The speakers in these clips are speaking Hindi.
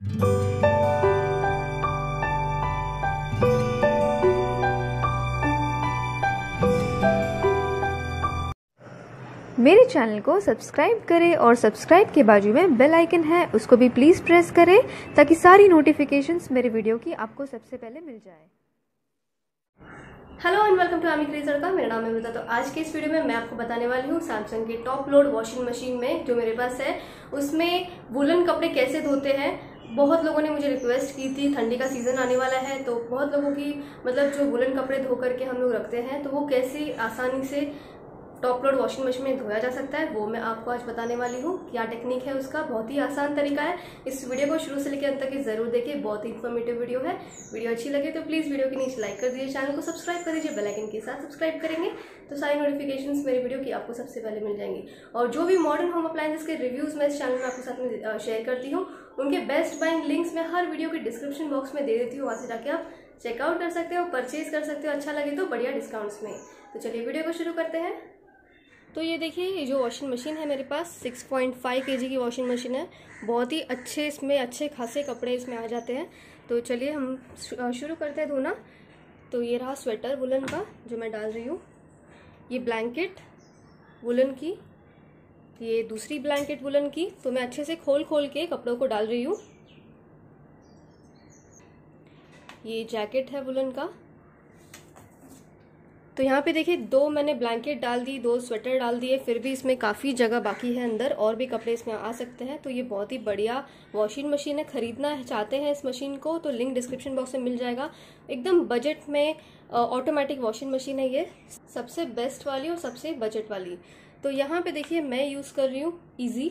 मेरे चैनल को सब्सक्राइब करें और सब्सक्राइब के बाजू में बेल आइकन है, उसको भी प्लीज़ प्रेस करें, ताकि सारी नोटिफिकेशंस मेरे वीडियो की आपको सबसे पहले मिल जाए। हेलो एंड वेलकम टू आमी क्रेज लड़का मेरा नाम है अमृता। तो आज के इस वीडियो में मैं आपको बताने वाली हूँ सैमसंग के टॉप लोड वॉशिंग मशीन में, जो मेरे पास है, उसमें वुलन कपड़े कैसे धोते हैं बहुत लोगों ने मुझे रिक्वेस्ट की थी, ठंडी का सीज़न आने वाला है तो बहुत लोगों की मतलब जो वुलन कपड़े धो करके हम लोग रखते हैं तो वो कैसे आसानी से टॉप लोड वॉशिंग मशीन में धोया जा सकता है, वो मैं आपको आज बताने वाली हूँ क्या टेक्निक है उसका। बहुत ही आसान तरीका है। इस वीडियो को शुरू से लेकर अंत तक ज़रूर देखिए बहुत ही इन्फॉर्मेटिव वीडियो है। वीडियो अच्छी लगे तो प्लीज़ वीडियो के नीचे लाइक कर दीजिए चैनल को सब्सक्राइब कर दीजिए बेलाइकन के साथ सब्सक्राइब करेंगे तो सारी नोटिफिकेशन मेरी वीडियो की आपको सबसे पहले मिल जाएँगी। और जो भी मॉडर्न होम अप्लायंसेस के रिव्यूज़ मैं इस चैनल में आपके साथ में शेयर करती हूँ, उनके बेस्ट बाइंग लिंक्स मैं हर वीडियो के डिस्क्रिप्शन बॉक्स में दे देती हूँ, वहाँ से जाके आप चेकआउट कर सकते हो परचेज कर सकते हो अच्छा लगे तो बढ़िया डिस्काउंट्स में। तो चलिए वीडियो को शुरू करते हैं। तो ये देखिए, ये जो वॉशिंग मशीन है मेरे पास 6.5 पॉइंट की वॉशिंग मशीन है। बहुत ही अच्छे इसमें, अच्छे खासे कपड़े इसमें आ जाते हैं। तो चलिए हम शुरू करते हैं धोना। तो ये रहा स्वेटर वुलन का, जो मैं डाल रही हूँ। ये ब्लैंकेट वुलन की। ये दूसरी ब्लैंकेट वुलन की। तो मैं अच्छे से खोल खोल के कपड़ों को डाल रही हूँ। ये जैकेट है वुलन का। तो यहाँ पे देखिए, दो मैंने ब्लैंकेट डाल दी, दो स्वेटर डाल दिए, फिर भी इसमें काफ़ी जगह बाकी है अंदर, और भी कपड़े इसमें आ सकते हैं। तो ये बहुत ही बढ़िया वॉशिंग मशीन है। खरीदना चाहते हैं इस मशीन को तो लिंक डिस्क्रिप्शन बॉक्स में मिल जाएगा। एकदम बजट में ऑटोमेटिक वॉशिंग मशीन है ये। सबसे बेस्ट वाली और सबसे बजट वाली। तो यहाँ पे देखिए, मैं यूज़ कर रही हूँ ईजी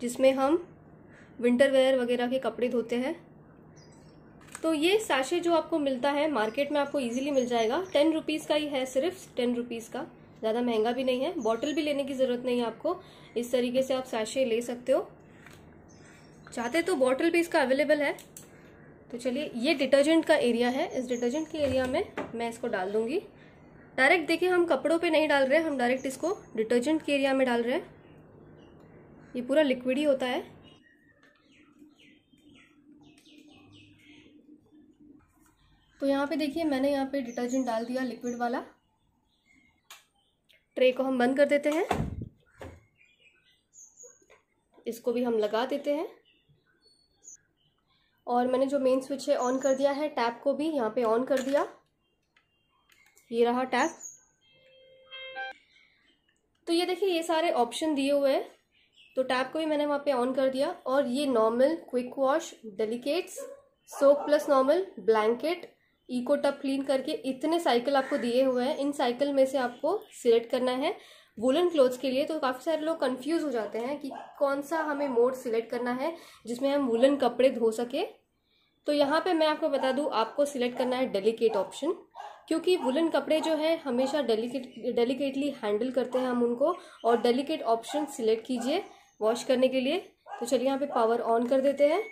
जिसमें हम विंटर वेयर वगैरह के कपड़े धोते हैं। तो ये साशे जो आपको मिलता है मार्केट में आपको इजीली मिल जाएगा। टेन रुपीज़ का ही है सिर्फ़ टेन रुपीज़ का। ज़्यादा महँगा भी नहीं है। बॉटल भी लेने की ज़रूरत नहीं है आपको। इस तरीके से आप साशे ले सकते हो। चाहते तो बॉटल भी इसका अवेलेबल है। तो चलिए, ये डिटर्जेंट का एरिया है। इस डिटर्जेंट के एरिया में मैं इसको डाल दूँगी। डायरेक्ट देखिए, हम कपड़ों पे नहीं डाल रहे, हम डायरेक्ट इसको डिटर्जेंट के एरिया में डाल रहे हैं। ये पूरा लिक्विड ही होता है। तो यहाँ पे देखिए, मैंने यहाँ पे डिटर्जेंट डाल दिया लिक्विड वाला। ट्रे को हम बंद कर देते हैं। इसको भी हम लगा देते हैं। और मैंने जो मेन स्विच है ऑन कर दिया है टैप को भी यहाँ पे ऑन कर दिया। ये रहा टैप तो ये देखिए, ये सारे ऑप्शन दिए हुए हैं। तो टैप को भी मैंने वहाँ पे ऑन कर दिया। और ये normal quick wash delicates soap plus normal blanket eco tub clean करके इतने साइकिल आपको दिए हुए हैं। इन साइकिल में से आपको सिलेक्ट करना है। वुलन क्लोथ्स के लिए तो काफ़ी सारे लोग कंफ्यूज हो जाते हैं कि कौन सा हमें मोड सिलेक्ट करना है, जिसमें हम वुलन कपड़े धो सके। तो यहाँ पे मैं आपको बता दूँ, आपको सिलेक्ट करना है डेलीकेट ऑप्शन क्योंकि वुलन कपड़े जो है, हमेशा डेलीकेट डेलीकेटली हैंडल करते हैं हम उनको। और डेलीकेट ऑप्शन सिलेक्ट कीजिए वॉश करने के लिए। तो चलिए यहाँ पे पावर ऑन कर देते हैं।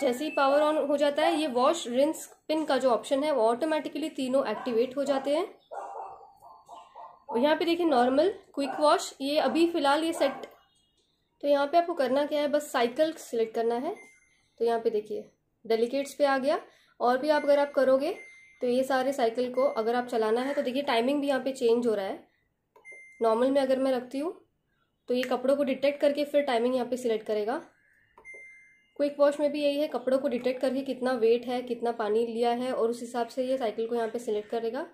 जैसे ही पावर ऑन हो जाता है, ये वॉश रिंस पिन का जो ऑप्शन है, वो ऑटोमेटिकली तीनों एक्टिवेट हो जाते हैं। और यहाँ पे देखिए नॉर्मल क्विक वॉश ये अभी फ़िलहाल ये सेट तो यहाँ पे आपको करना क्या है, बस साइकिल सिलेक्ट करना है। तो यहाँ पे देखिए डेलीकेट्स पे आ गया। और भी आप अगर आप करोगे तो ये सारे साइकिल को अगर आप चलाना है तो देखिए टाइमिंग भी यहाँ पे चेंज हो रहा है। नॉर्मल में अगर मैं रखती हूँ तो ये कपड़ों को डिटेक्ट करके फिर टाइमिंग यहाँ पे सिलेक्ट करेगा। क्विक वॉश में भी यही है, कपड़ों को डिटेक्ट करके कितना वेट है, कितना पानी लिया है और उस हिसाब से ये साइकिल को यहाँ पे सिलेक्ट करेगा।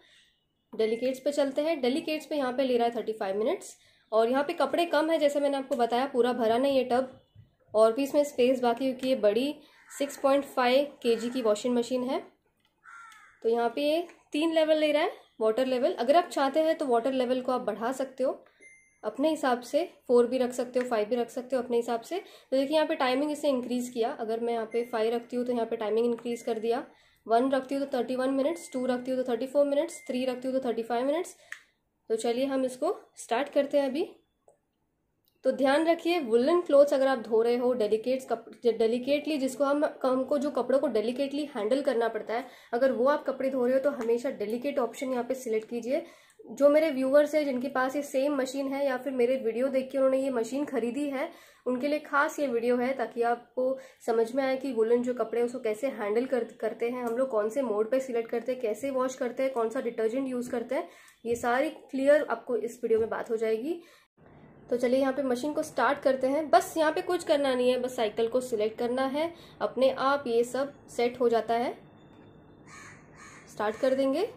डेलीकेट्स पे चलते हैं। डेलीकेट्स पे यहाँ पे ले रहा है थर्टी फाइव मिनट्स और यहाँ पे कपड़े कम है, जैसे मैंने आपको बताया, पूरा भरा नहीं है टब और भी इसमें स्पेस बाकी क्योंकि ये बड़ी सिक्स पॉइंट फाइव के जी की वॉशिंग मशीन है। तो यहाँ पे ये तीन लेवल ले रहा है वाटर लेवल अगर आप चाहते हैं तो वाटर लेवल को आप बढ़ा सकते हो। अपने हिसाब से फोर भी रख सकते हो फाइव भी रख सकते हो अपने हिसाब से। तो देखिए, यहाँ पे टाइमिंग इसे इंक्रीज़ किया। अगर मैं यहाँ पे फाइव रखती हूँ तो यहाँ पे टाइमिंग इंक्रीज़ कर दिया। वन रखती हूँ तो थर्टी वन मिनट्स टू रखती हूँ तो थर्टी फोर मिनट्स थ्री रखती हूँ तो थर्टी फाइव मिनट्स तो चलिए, हम इसको स्टार्ट करते हैं अभी। तो ध्यान रखिए वुलन क्लोथ्स अगर आप धो रहे हो डेलिकेट्स डेलिकेटली जिसको हम, हमको जो कपड़ों को डेलिकेटली हैंडल करना पड़ता है, अगर वो आप कपड़े धो रहे हो तो हमेशा डेलिकेट ऑप्शन यहाँ पे सिलेक्ट कीजिए। जो मेरे व्यूवर्स हैं जिनके पास ये सेम मशीन है या फिर मेरे वीडियो देख के उन्होंने ये मशीन खरीदी है उनके लिए खास ये वीडियो है ताकि आपको समझ में आए कि वुलन जो कपड़े उसको कैसे हैंडल कर, करते हैं हम लोग कौन से मोड पे सिलेक्ट करते हैं कैसे वॉश करते हैं कौन सा डिटर्जेंट यूज़ करते हैं ये सारी क्लियर आपको इस वीडियो में बात हो जाएगी। तो चलिए यहाँ पे मशीन को स्टार्ट करते हैं। बस यहाँ पे कुछ करना नहीं है बस साइकिल को सिलेक्ट करना है। अपने आप ये सब सेट हो जाता है। स्टार्ट कर देंगे।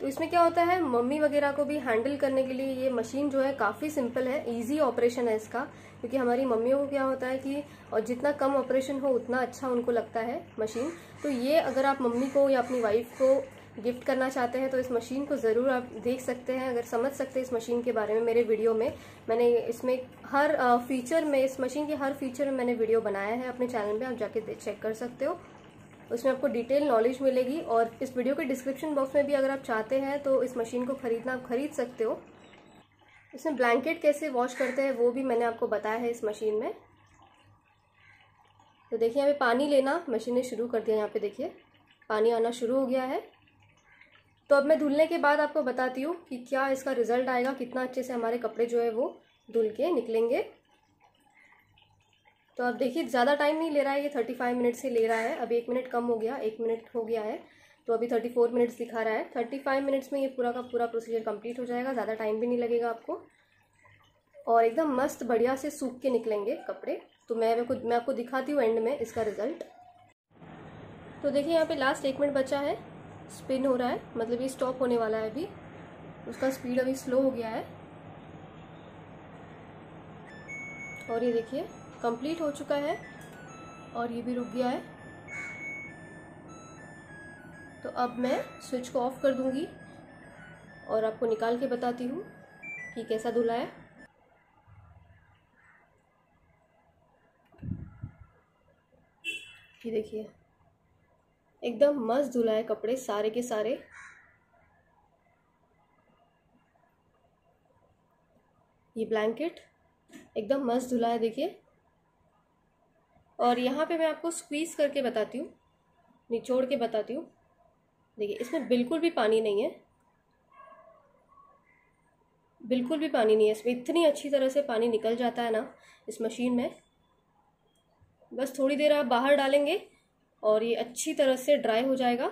तो इसमें क्या होता है, मम्मी वगैरह को भी हैंडल करने के लिए ये मशीन जो है काफ़ी सिंपल है इजी ऑपरेशन है इसका। क्योंकि हमारी मम्मियों को क्या होता है कि, और जितना कम ऑपरेशन हो, उतना अच्छा उनको लगता है मशीन तो ये अगर आप मम्मी को या अपनी वाइफ को गिफ्ट करना चाहते हैं तो इस मशीन को ज़रूर आप देख सकते हैं, अगर समझ सकते हैं इस मशीन के बारे में मेरे वीडियो में। मैंने इसमें हर फीचर में, इस मशीन के हर फीचर में मैंने वीडियो बनाया है अपने चैनल में आप जाके चेक कर सकते हो। उसमें आपको डिटेल नॉलेज मिलेगी और इस वीडियो के डिस्क्रिप्शन बॉक्स में भी अगर आप चाहते हैं तो इस मशीन को खरीदना आप खरीद सकते हो। इसमें ब्लैंकेट कैसे वॉश करते हैं, वो भी मैंने आपको बताया है इस मशीन में। तो देखिए यहाँ पे पानी लेना मशीन ने शुरू कर दिया यहाँ पे, देखिए। पानी आना शुरू हो गया है। तो अब मैं धुलने के बाद आपको बताती हूँ कि क्या इसका रिज़ल्ट आएगा, कितना अच्छे से हमारे कपड़े जो है वो धुल के निकलेंगे। तो आप देखिए, ज़्यादा टाइम नहीं ले रहा है, ये थर्टी फाइव मिनट से ले रहा है। अभी एक मिनट कम हो गया, एक मिनट हो गया है। तो अभी थर्टी फोर मिनट्स दिखा रहा है। थर्टी फाइव मिनट्स में ये पूरा का पूरा प्रोसीजर कंप्लीट हो जाएगा, ज़्यादा टाइम भी नहीं लगेगा आपको। और एकदम मस्त बढ़िया से सूख के निकलेंगे कपड़े। तो मैं मैं आपको दिखाती हूँ एंड में इसका रिज़ल्ट तो देखिए, यहाँ पे लास्ट एक मिनट बचा है। स्पिन हो रहा है मतलब ये स्टॉप होने वाला है अभी। उसका स्पीड अभी स्लो हो गया है। और ये देखिए कंप्लीट हो चुका है और ये भी रुक गया है। तो अब मैं स्विच को ऑफ़ कर दूँगी और आपको निकाल के बताती हूँ कि कैसा धुला है। ये देखिए, एकदम मस्त धुला है कपड़े सारे के सारे। ये ब्लैंकेट एकदम मस्त धुला है, देखिए। और यहाँ पे मैं आपको स्क्वीज़ करके बताती हूँ, निचोड़ के बताती हूँ। देखिए, इसमें बिल्कुल भी पानी नहीं है। बिल्कुल भी पानी नहीं है। इसमें इतनी अच्छी तरह से पानी निकल जाता है ना, इस मशीन में। बस थोड़ी देर आप बाहर डालेंगे और ये अच्छी तरह से ड्राई हो जाएगा।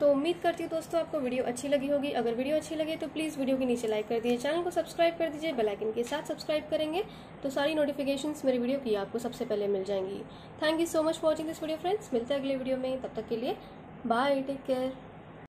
तो उम्मीद करती हूँ दोस्तों आपको वीडियो अच्छी लगी होगी। अगर वीडियो अच्छी लगे तो प्लीज़ वीडियो के नीचे लाइक कर दीजिए चैनल को सब्सक्राइब कर दीजिए बेल आइकन के साथ सब्सक्राइब करेंगे। तो सारी नोटिफिकेशंस मेरी वीडियो की आपको सबसे पहले मिल जाएँगी। Thank you so much for watching this video friends मिलते हैं अगले वीडियो में। तब तक के लिए बाय टेक केयर